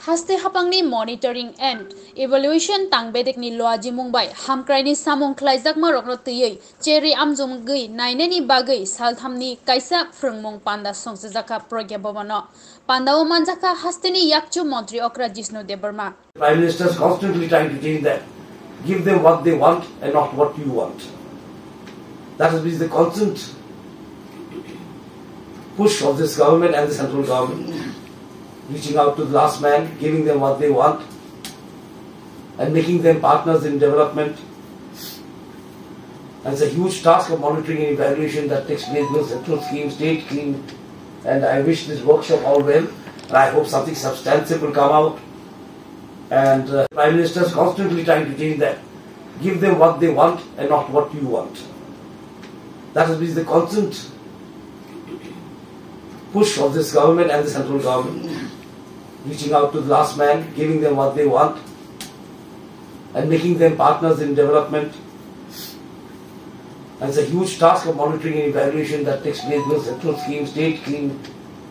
हास्ते हापांगनी monitoring and evolution तांगबेदिक नि लोआजि मुंबाय हामक्राइनि सामुं ख्लाइजाक मा रोकनो तुयै चेरी आमजुम गई नायनेनि बागै सालथामनि कायसा फ्रंगमों पांडा सोंसे जाका प्रज्ञा भवन पांडाव मानजाका हास्तेनि याक्चु मन्त्री अक्रा Jishnu Debbarma prime ministers constantly trying to change that give them what they want and not what you want that is बीज the constant push of reaching out to the last man, giving them what they want, and making them partners in development. And it's a huge task of monitoring and evaluation that takes place with central scheme, state scheme, and I wish this workshop all well. And I hope something substantive will come out. And uh, Prime Minister is constantly trying to change that. Give them what they want and not what you want. That has been the constant push of this government and the central government reaching out to the last man, giving them what they want, and making them partners in development. And it's a huge task of monitoring and evaluation that takes place with central scheme, state scheme,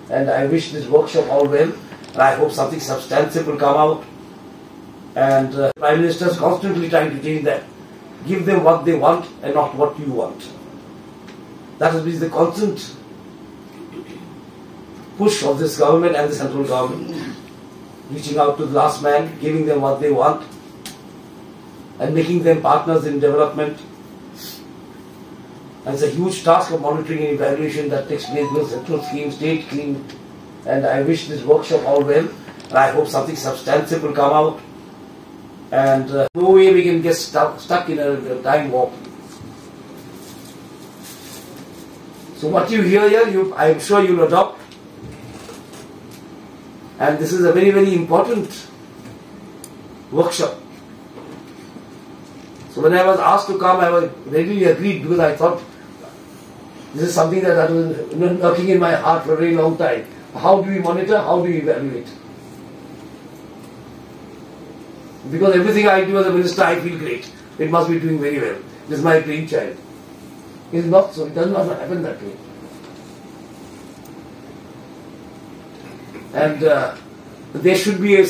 and I wish this workshop all well, and I hope something substantive will come out. And uh, Prime Minister is constantly trying to change that. Give them what they want and not what you want. That has been the constant push of this government and the central government reaching out to the last man, giving them what they want, and making them partners in development. And it's a huge task of monitoring and evaluation that takes place with central scheme, state scheme, and I wish this workshop all well, and I hope something substantive will come out. And uh, no way we can get stuck, stuck in a, a time warp. So what you hear here, you, I'm sure you'll adopt and this is a very, very important workshop. So when I was asked to come, I was readily agreed because I thought this is something that was working in my heart for a very long time. How do we monitor? How do we evaluate? Because everything I do as a minister, I feel great. It must be doing very well. This is my brainchild. It is not so. It does not happen that way. And uh, there should be a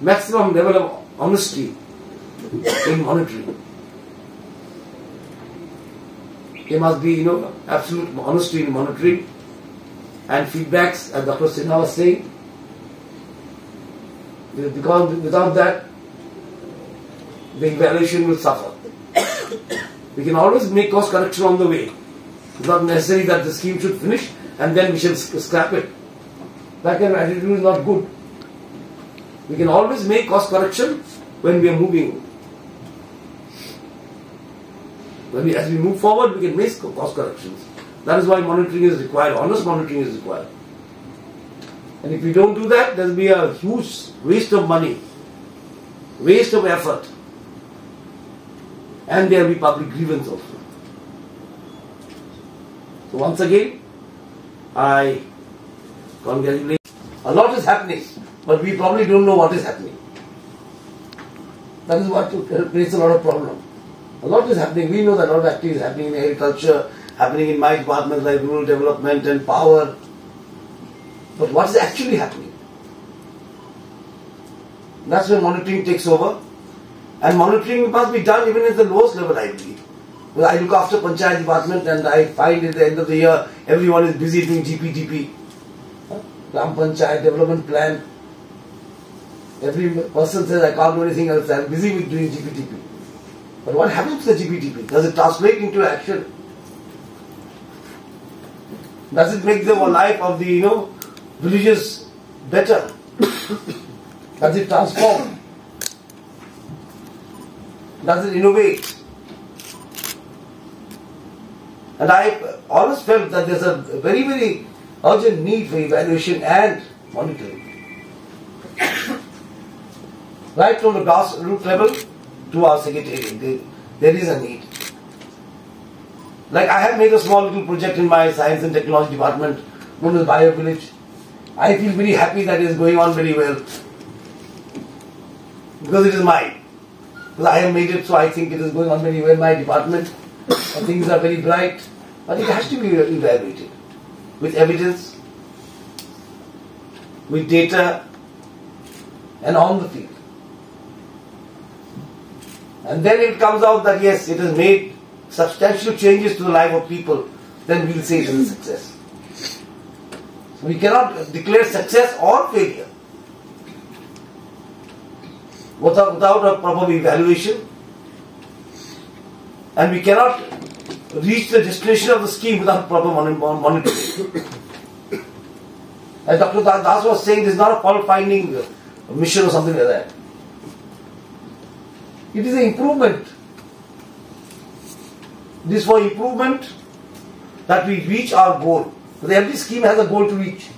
maximum level of honesty in monitoring. There must be, you know, absolute honesty in monitoring and feedbacks, as Dr. Sinha was saying. Because without that, the evaluation will suffer. we can always make course correction on the way. It's not necessary that the scheme should finish and then we shall scrap it. That kind of attitude is not good. We can always make cost correction when we are moving. When we, as we move forward, we can make cost corrections. That is why monitoring is required, honest monitoring is required. And if we don't do that, there will be a huge waste of money, waste of effort, and there will be public grievance also. So once again, I congratulate. A lot is happening, but we probably don't know what is happening. That is what creates a lot of problem. A lot is happening. We know that a lot of activity is happening in agriculture, happening in my department like rural development and power. But what is actually happening? That's when monitoring takes over. And monitoring must be done even at the lowest level, I believe. I look after Panchayat department and I find at the end of the year everyone is busy doing GPDP. Gram Panchayat development plan. Every person says I can't do anything else, I'm busy with doing GPDP. But what happens to the GPDP? Does it translate into action? Does it make the life of the you know villages better? Does it transform? Does it innovate? And I always felt that there's a very, very urgent need for evaluation and monitoring. right from the grassroots level to our secretariat, there, is a need. Like I have made a small little project in my science and technology department known as Bio Village. I feel very happy that it is going on very well. Because it is mine. Because I have made it so I think it is going on very well in my department. And things are very bright. But it has to be evaluated with evidence. with data and on the field. And then it comes out that yes, it has made substantial changes to the life of people, then we'll say it is a success. We cannot declare success or failure without, without a proper evaluation. And we cannot reach the destination of the scheme without proper mon- mon- monitoring. As Dr. Da- Das was saying, this is not a fault finding uh, mission or something like that. It is an improvement. It is for improvement that we reach our goal. Because every scheme has a goal to reach.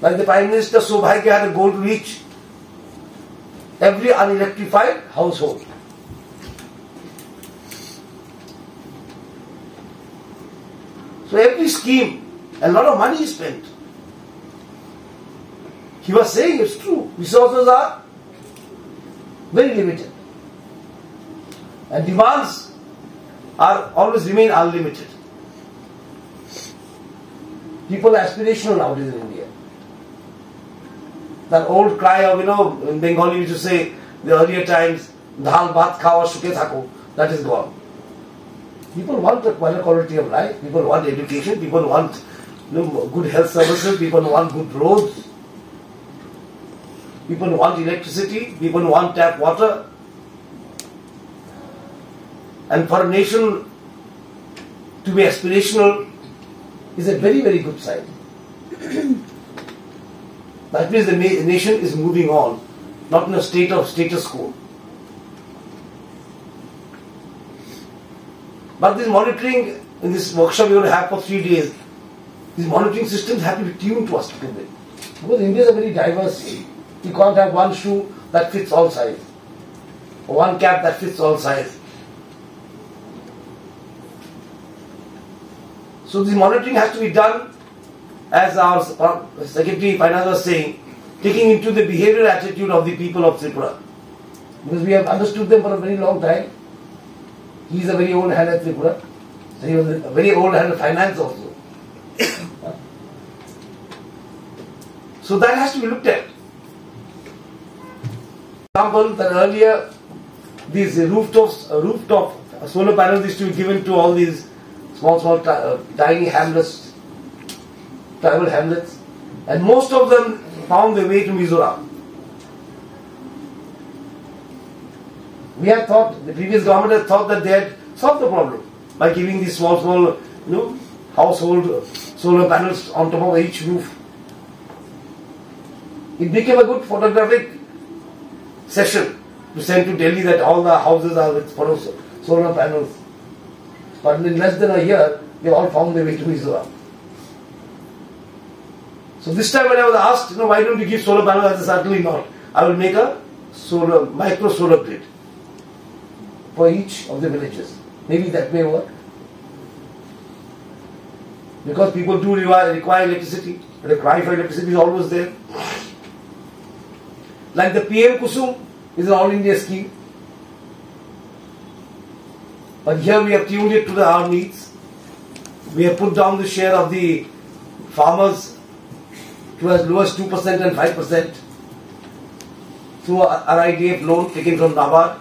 Like the Prime Minister Saubhagya had a goal to reach every unelectrified household. So every scheme, a lot of money is spent. He was saying it's true. Resources are very limited. And demands are always remain unlimited. People are aspirational nowadays in India. That old cry of, you know, in Bengali used to say, the earlier times, dhal bhat khawa shuke thako, that is gone. People want a better quality of life, people want education, people want you know, good health services, people want good roads, people want electricity, people want tap water. And for a nation to be aspirational is a very, very good sign. that means the na- nation is moving on, not in a state of status quo. But this monitoring in this workshop we're going to have for three days, these monitoring systems have to be tuned to us to convey. Because India is a very diverse. You can't have one shoe that fits all size, or one cap that fits all size. So the monitoring has to be done, as our uh, Secretary Finance was saying, taking into the behavioral attitude of the people of Tripura. Because we have understood them for a very long time. He is a very old hand at Tripura. He was a very old hand at finance also. so that has to be looked at. Example that earlier these rooftops, uh, rooftop solar panels used to be given to all these small, small, uh, tiny hamlets, tribal hamlets, and most of them found their way to Mizoram. We had thought, the previous government had thought that they had solved the problem by giving these small, small, you know, household solar panels on top of each roof. It became a good photographic session to send to Delhi that all the houses are with solar panels. But in less than a year, they all found their way to Mizoram. So this time when I was asked, you know, why don't you give solar panels? I said, certainly not. I will make a solar, micro solar grid for each of the villages. Maybe that may work. Because people do require, require electricity. The cry for electricity is always there. Like the PM Kusum is an all India scheme. But here we have tuned it to the, our needs. We have put down the share of the farmers to as low as 2% and 5% through our RIDF loan taken from NABARD.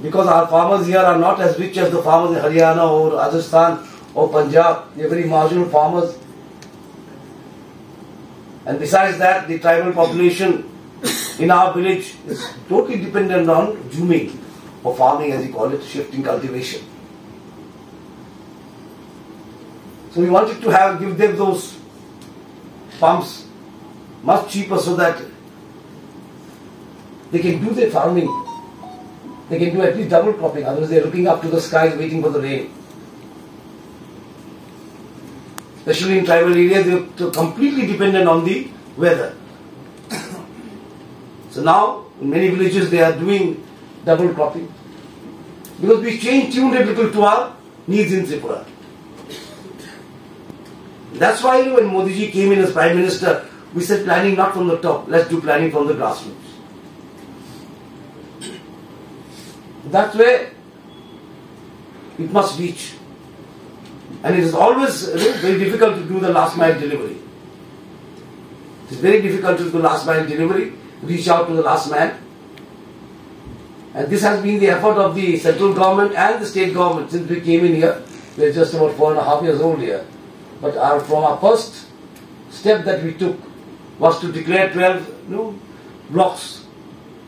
Because our farmers here are not as rich as the farmers in Haryana or Rajasthan or Punjab. They are very marginal farmers. And besides that, the tribal population in our village is totally dependent on juming or farming as you call it, shifting cultivation. So we wanted to have give them those pumps much cheaper so that they can do their farming. They can do at least double cropping, otherwise they're looking up to the skies waiting for the rain. Especially in tribal areas, they're completely dependent on the weather. So now, in many villages, they are doing double cropping. Because we changed, tuned a little to our needs in Tripura. That's why when Modi ji came in as Prime Minister, we said planning not from the top, let's do planning from the grassroots. That's way it must reach. And it is always very difficult to do the last mile delivery. It's very difficult to do the last mile delivery, reach out to the last man. And this has been the effort of the central government and the state government since we came in here. We're just about four and a half years old here. But our, from our first step that we took was to declare 12 you know, blocks,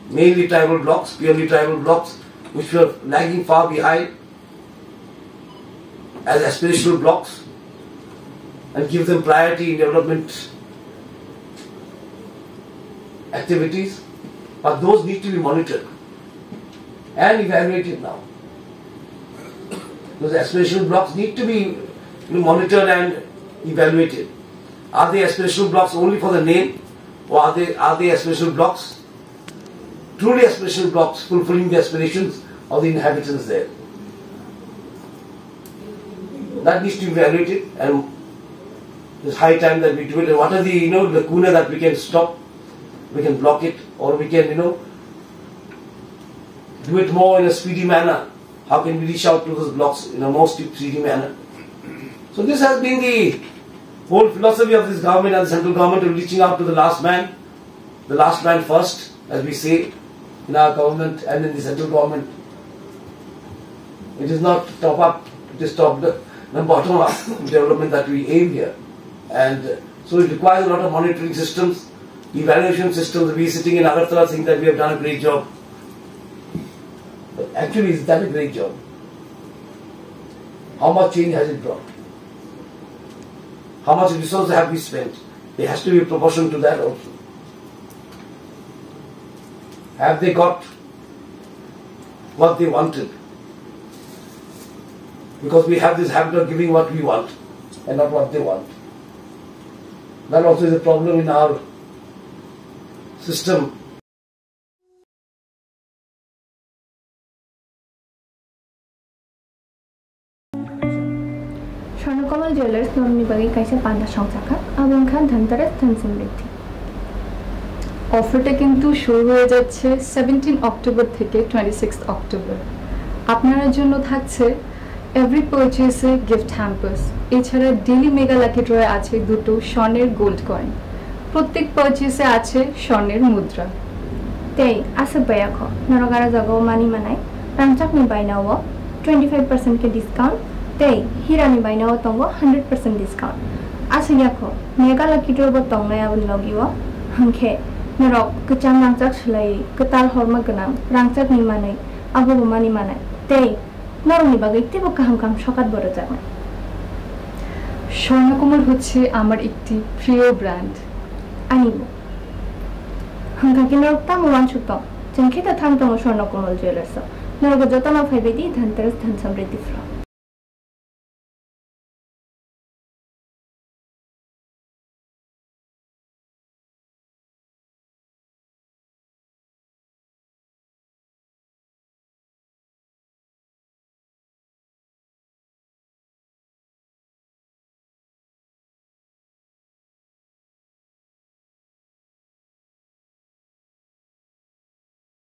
mainly tribal blocks, purely tribal blocks, which were lagging far behind as aspirational blocks and give them priority in development activities, but those need to be monitored and evaluated now. Those aspirational blocks need to be monitored and evaluated. Are they aspirational blocks only for the name, or are they are they aspirational blocks truly aspirational blocks fulfilling the aspirations of the inhabitants there? That needs to be evaluated, and it's high time that we do it. And what are the you know lacuna that we can stop? We can block it, or we can you know do it more in a speedy manner. How can we reach out to those blocks in a more speedy manner? So this has been the whole philosophy of this government and the central government of reaching out to the last man, the last man first, as we say in our government and in the central government. It is not top up, it is top the, bottom up development that we aim here. And uh, so it requires a lot of monitoring systems, evaluation systems. We sitting in Agartala think that we have done a great job. But actually, is that a great job? How much change has it brought? How much resources have we spent? There has to be a proportion to that also. Have they got what they wanted? Because we have this habit of giving what we want and not what they want. That also is a problem in our system Swarnakamal jewellers নন্দীবাগে কাইসে পান্ডা সংসাখা আবং খান ধনতেরাস ধন সমৃদ্ধি অফারটা কিন্তু শুরু হয়ে যাচ্ছে seventeen October থেকে twenty six October আপনার জন্য থাকছে এভরি পারচেসে গিফট হ্যাম্পার্স এছাড়া ডেলি মেগা লাকি ড্রয়ে আছে দুটো স্বর্ণের গোল্ড কয়েন প্রত্যেক পারচেসে আছে স্বর্ণের মুদ্রা। তেই, আছে বয়াখ নরগারা জাগাও মানি মানাই। রাংচাকনি বাইনাও টোয়েন্টি ফাইভ পার্সেন্টকে ডিসকাউন্ট তেই, হিরানি বাইনাও তঙ্গ হান্ড্রেড পার্সেন্ট ডিসকাউন্ট আছে ইয়াখ মেগা লাকি তংনাই আবন লগিও নরক কচাম rangcak সুলাই কতাল হরম গনাম রাংচাক নিমানে manai abu নিমানে তে tei নরমি বাগে তেব কাহাম কাহাম সকাত বড় যাবে স্বর্ণকমল হচ্ছে আমার একটি প্রিয় ব্র্যান্ড আনিব হাঙ্কাকে নরকতাম ওয়ান সুতম চেঙ্খিতা থামতম স্বর্ণকমল জুয়েলার্স নরগ যতম ফাইবে দি ধনতেরস ধন সমৃদ্ধি ফ্রম